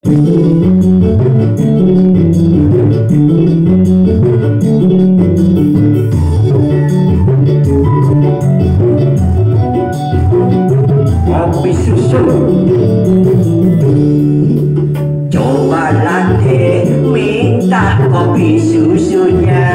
Kopi susu Coba latte minta kopi susunya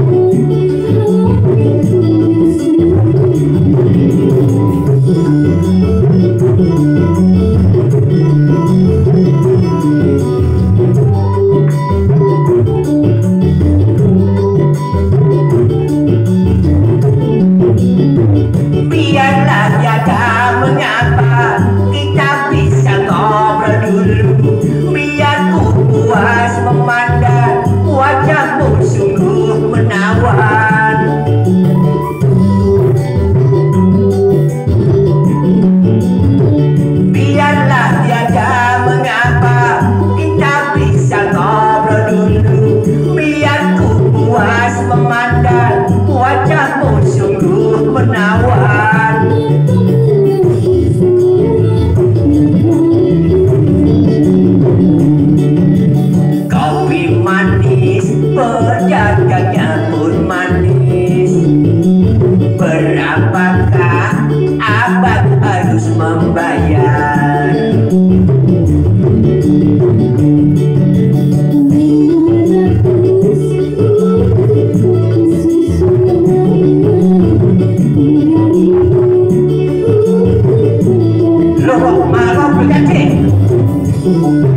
Thank you. Pedagangnya pun manis. Berapakah abang harus membayar?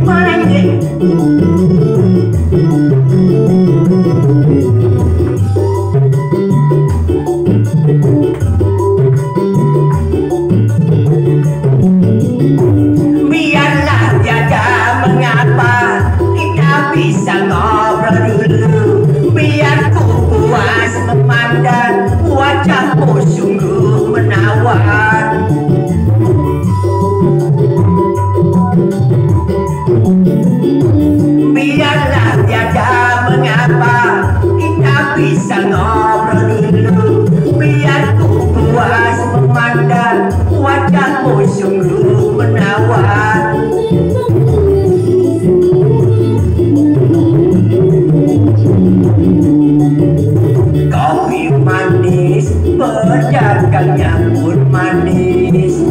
Mana ini? Dulu Biar ku puas memandang Wajahmu sungguh menawan. Biarlah tiada mengapa Kita bisa ngobrol dulu. Biar ku puas memandang Wajahmu sungguh Pedagangnya pun manis